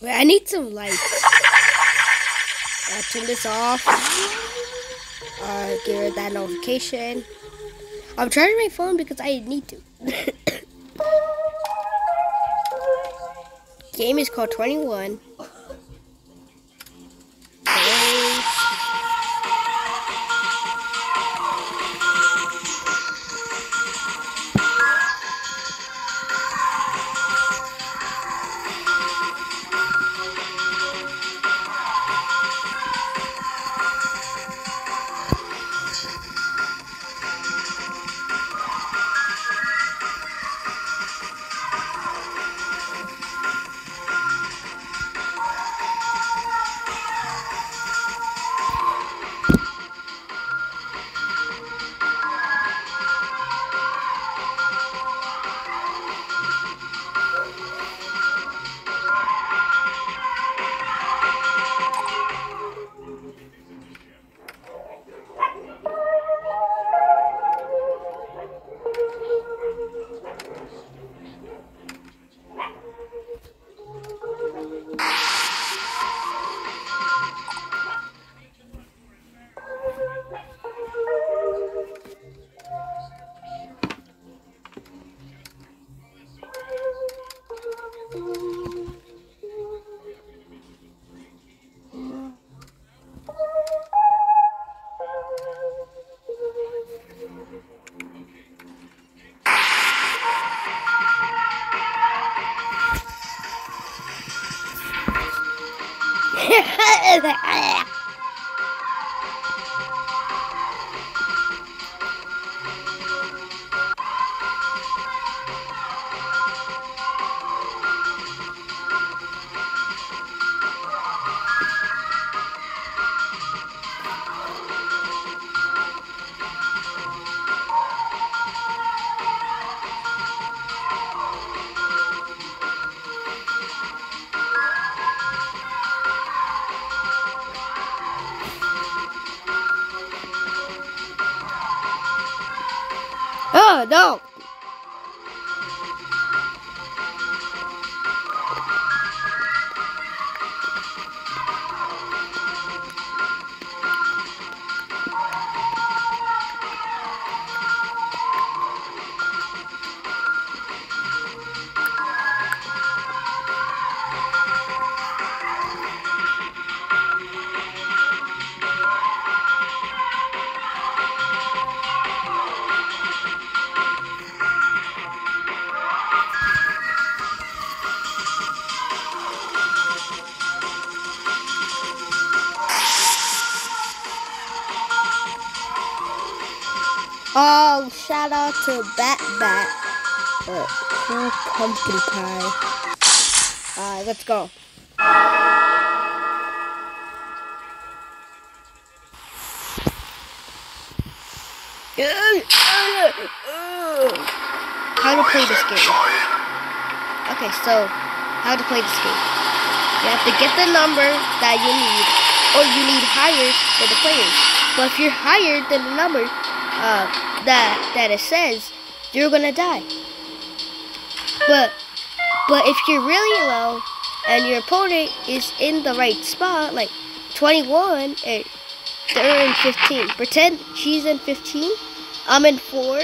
Wait, I need some lights. Uh, turn this off. Uh, get rid that notification. I'm charging my phone because I need to. Game is called 21. Oh! Oh, to Bat Bat. Uh, cool pumpkin pie. Alright, let's go. How to play this game. Okay, so how to play this game. You have to get the number that you need, or you need higher than the players. But if you're higher than the number uh, that that it says, you're gonna die. But but if you're really low and your opponent is in the right spot, like 21 and they're in 15. Pretend she's in 15. I'm in four.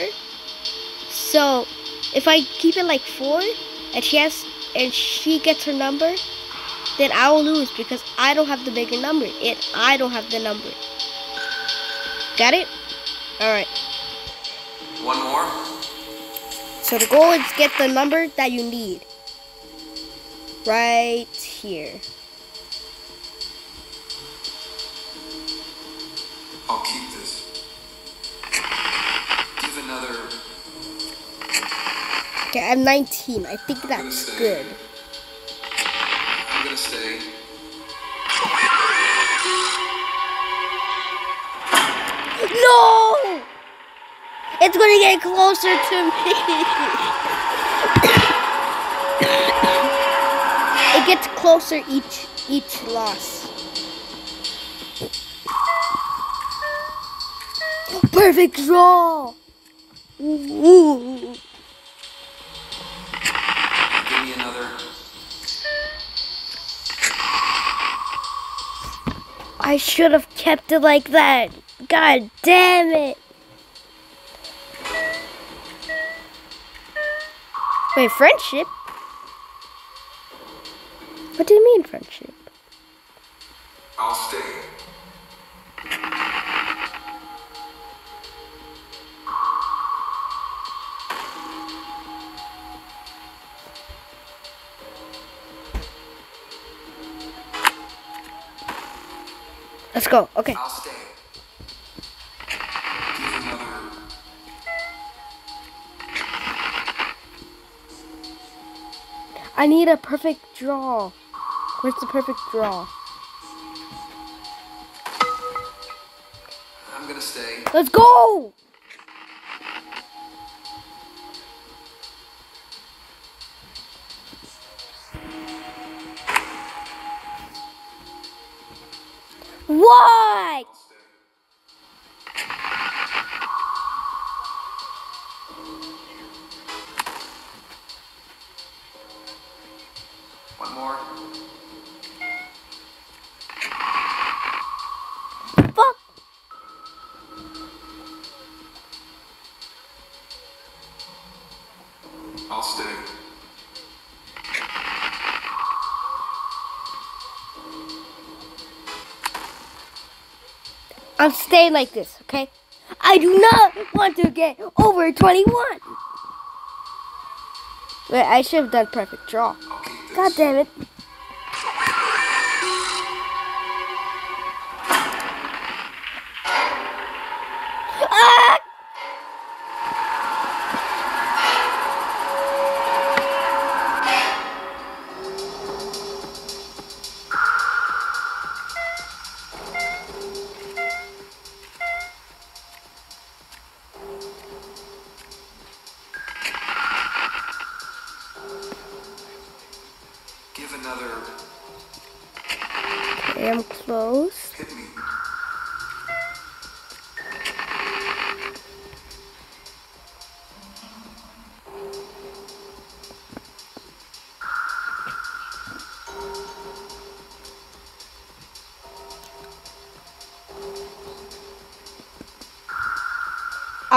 So if I keep it like four and she has and she gets her number, then I will lose because I don't have the bigger number and I don't have the number. Got it? Alright. One more? So the goal is get the number that you need. Right here. I'll keep this. Give another. Okay, I'm 19. I think that's good. I'm gonna stay. No! It's gonna get closer to me. it gets closer each each loss. Perfect draw. Ooh. Give me another. I should have kept it like that. God damn it. Wait, friendship? What do you mean friendship? I'll stay. Let's go. Okay. I need a perfect draw. Where's the perfect draw? I'm gonna stay. Let's go! What? I'm like this, okay? I do not want to get over 21. Wait, I should have done perfect draw. God damn it.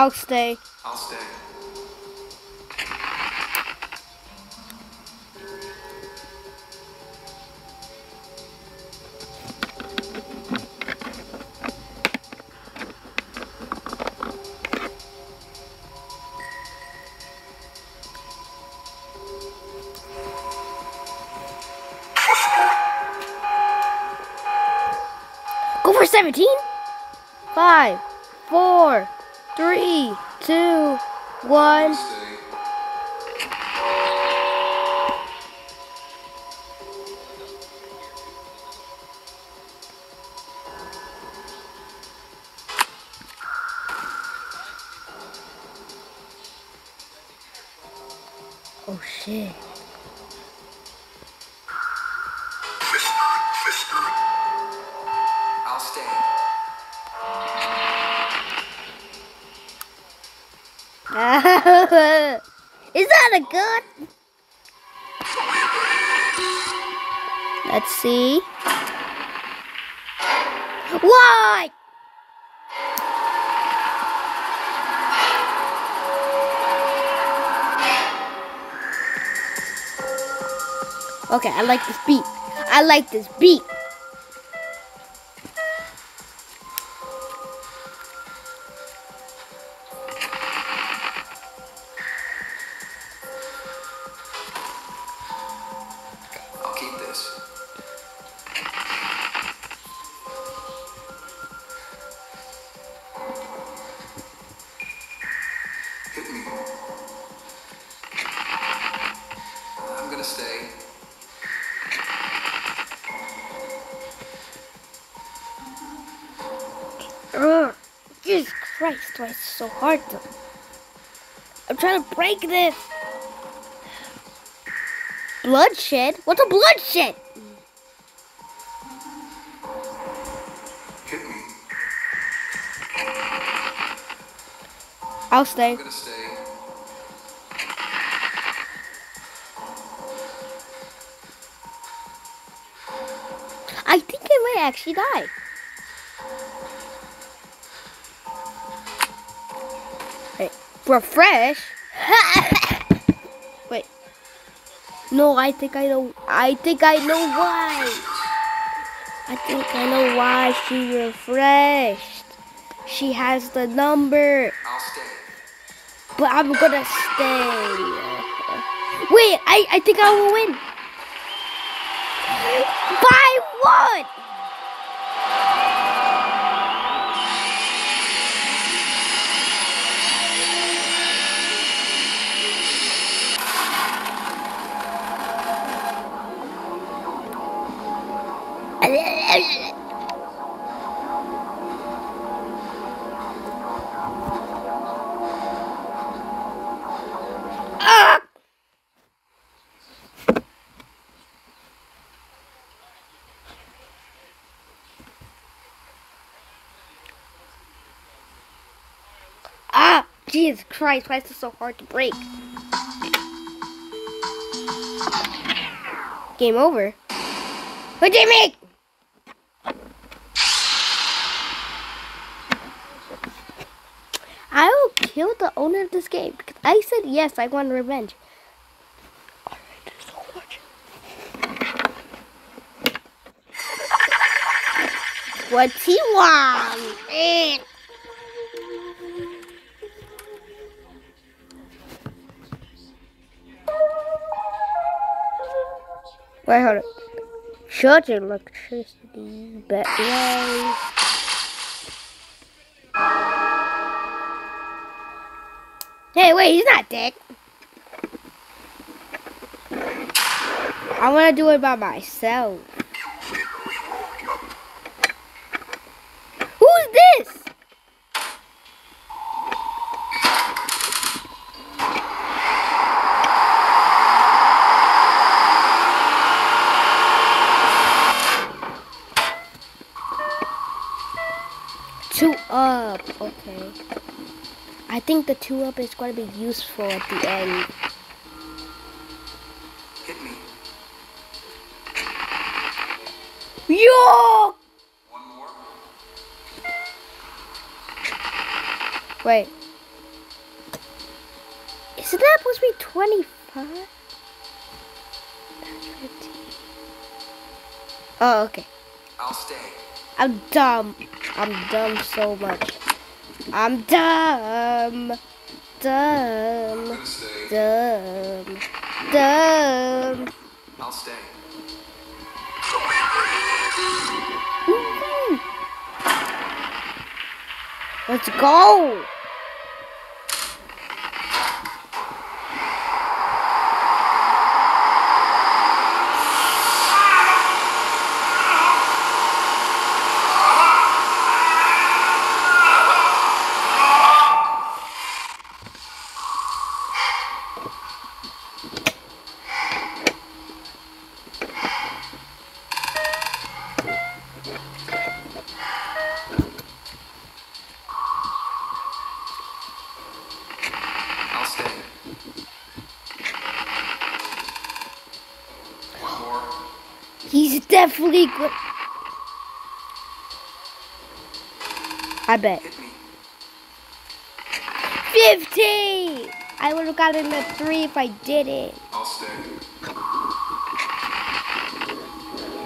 I'll stay. I'll stay. Go for 17. Five, four, three, two, one. Oh shit. I'll stay. Is that a gun? Let's see. What? Okay, I like this beat. I like this beat. Christ, why it's so hard to... I'm trying to break this. Bloodshed? What's a bloodshed? Hit me. I'll stay. Stay. I think I might actually die. Refresh. Wait. No, I think I know. I think I know why. I think I know why she refreshed. She has the number, but I'm gonna stay. Wait, I, I think I will win. By what? Jesus Christ, why is this so hard to break? Game over. What did you make? I will kill the owner of this game because I said yes, I want revenge. What's he want? Wait, hold up. Short electricity, yay. Hey, wait, he's not dick. I want to do it by myself. Who's this? Two up, okay. I think the two up is going to be useful at the end. Hit me. Yo! One more. Wait. Isn't that supposed to be 25? Oh, okay. I'll stay. I'm dumb. I'm dumb so much. I'm dumb. Dumb. Dumb. Dumb. I'll stay. Let's go. He's definitely good. I bet. Hit me. 15! I would have gotten a 3 if I did it. I'll stay.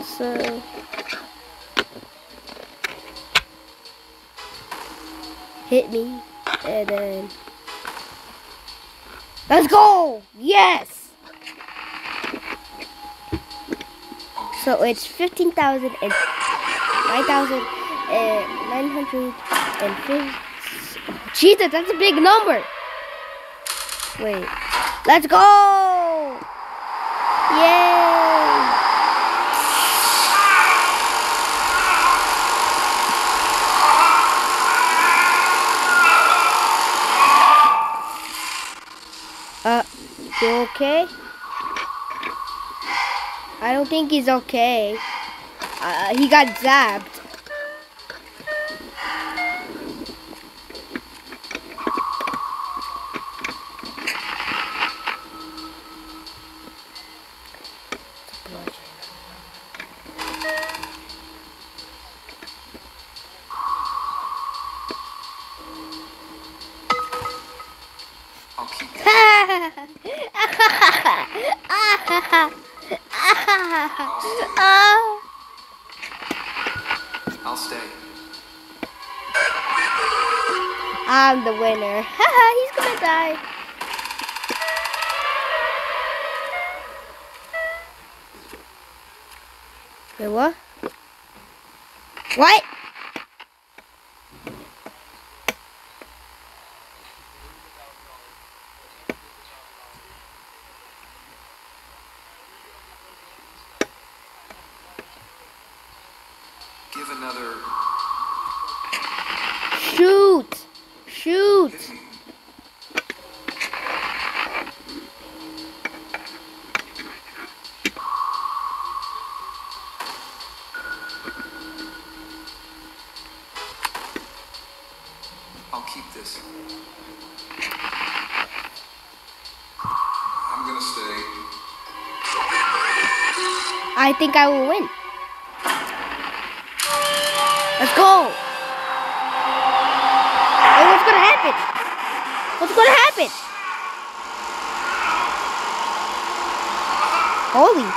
So. Hit me. And then. Let's go! Yes! So it's 15,000 and 9,950. Jesus, that's a big number! Wait. Let's go! Yay! Uh, you okay? I don't think he's okay. Uh, he got zapped. Wait, what? What? Give another. Shoot! Shoot! Hit me. I'll keep this. I'm gonna stay. I think I will win. Let's go! Hey, what's gonna happen? What's gonna happen? Holy.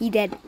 He dead.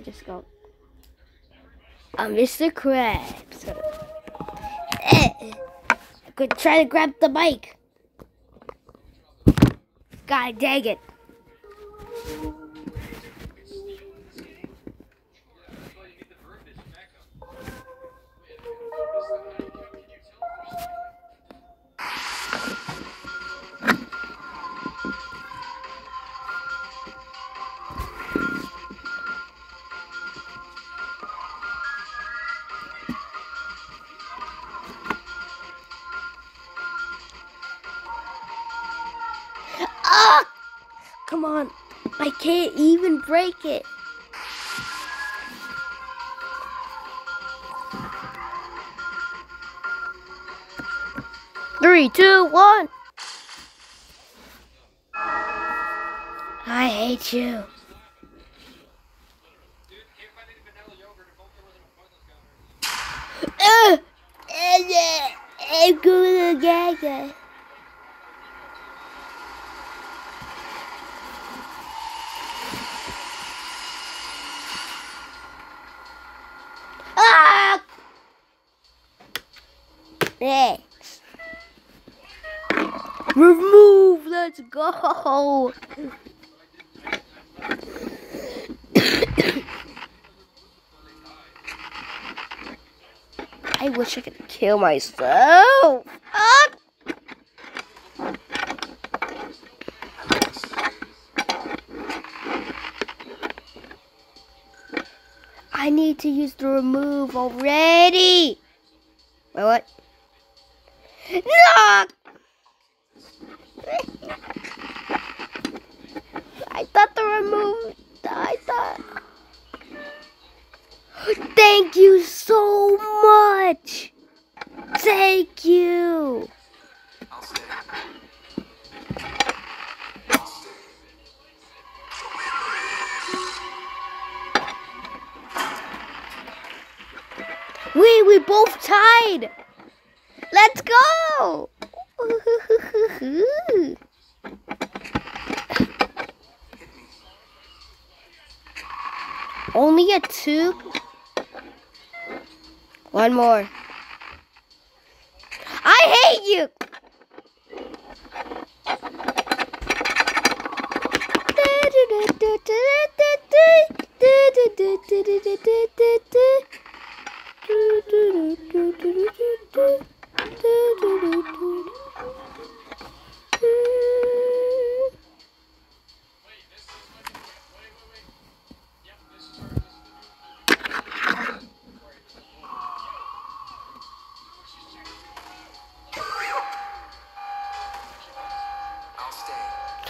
I just go? Oh, I'm Mr. Krabs. I could try to grab the mic. God dang it. Ah! Come on. I can't even break it. Three, two, one. I hate you. Uh, uh, going to gaga. Ah! Thanks. Remove. Let's go. I wish I could kill myself. Ah! I need to use the remove already. Wait, what? No! Thought the remove. I thought. Thank you so much. Thank you. We we both tied. Let's go. Hit me. Only a two. One more.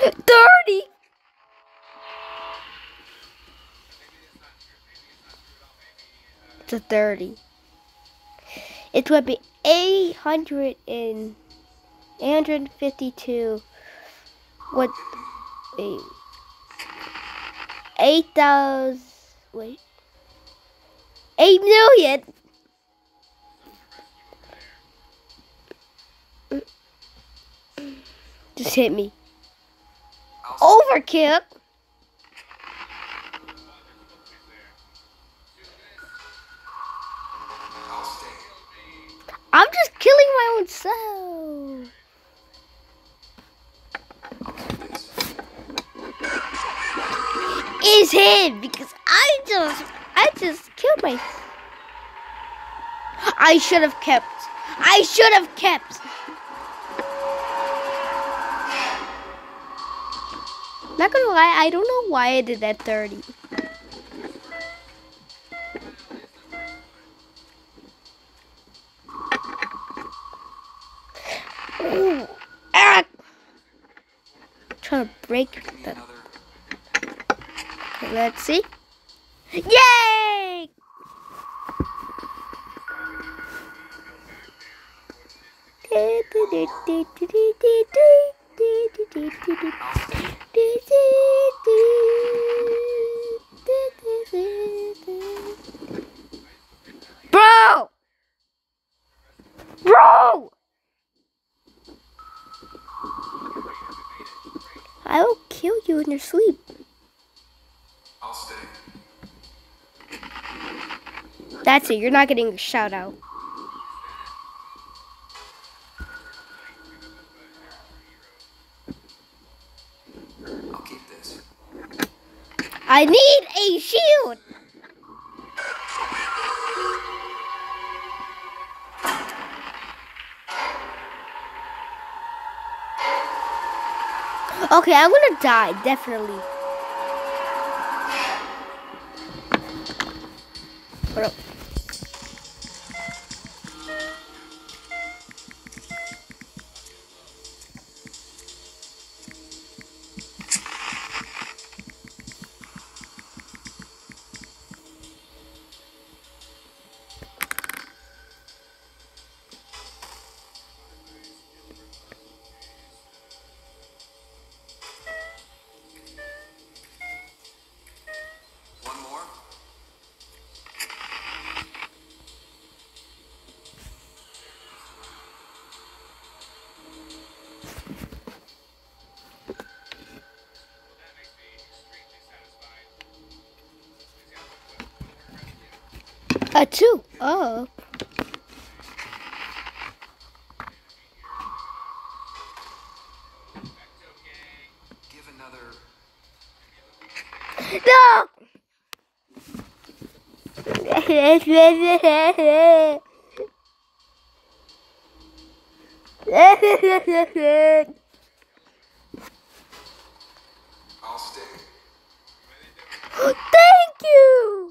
it's To 30. It would be 800 and 852 what wait 8,000 wait. 8 million. Just hit me. I'll Overkill. I'm just killing my own self. Is him because I just I just killed my. I should have kept. I should have kept. Not gonna lie, I don't know why I did that 30. Ooh. Ah! Trying to break that. Okay, let's see. Yay! Bro! Bro! I will kill you in your sleep. I'll stay. That's it. You're not getting a shout out. I'll keep this. I need a shield. Okay, I'm gonna die, definitely. A two. Oh. Give another. No! I'll stay. Thank you!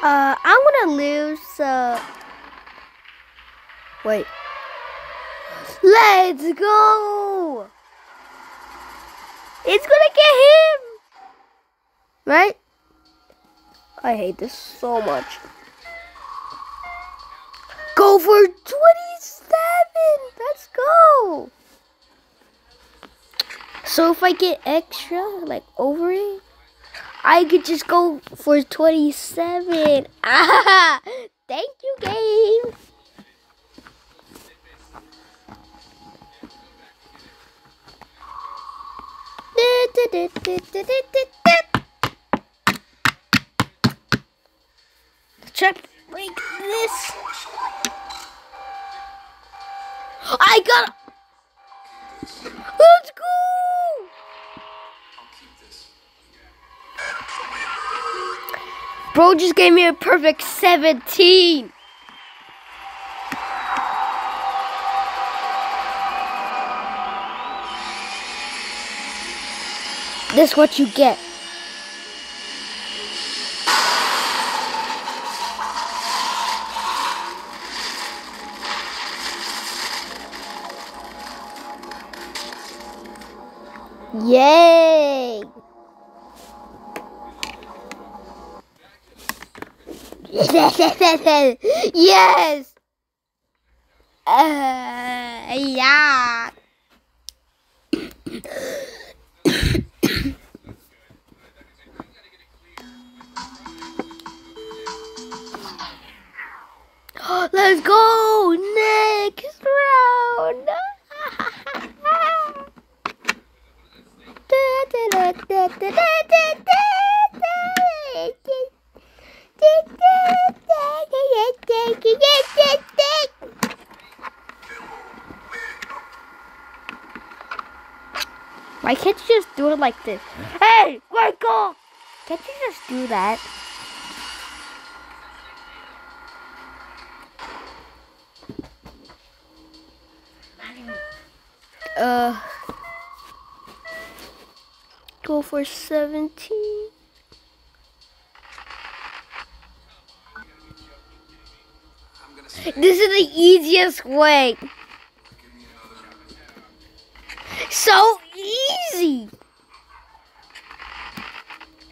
Uh, I'm gonna lose, uh... Wait. Let's go! It's gonna get him! Right? I hate this so much. Go for 27! Let's go! So if I get extra, like over it, I could just go for 27. Ah! Thank you, game! Try break this. I got. Let's go! Bro just gave me a perfect 17. This is what you get. yes. Uh, yeah. Let's go next round. Why can't you just do it like this? Hey, up! Can't you just do that? Uh, go for 17. This is the easiest way. So easy.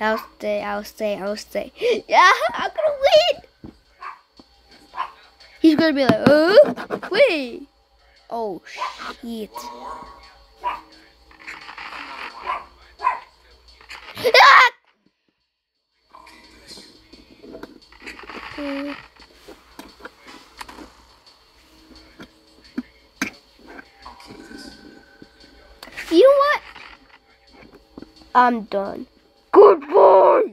I'll stay, I'll stay, I'll stay. Yeah, I'm gonna win. He's gonna be like, uh, wait. Oh, shit. Ah! You know what? I'm done. Goodbye.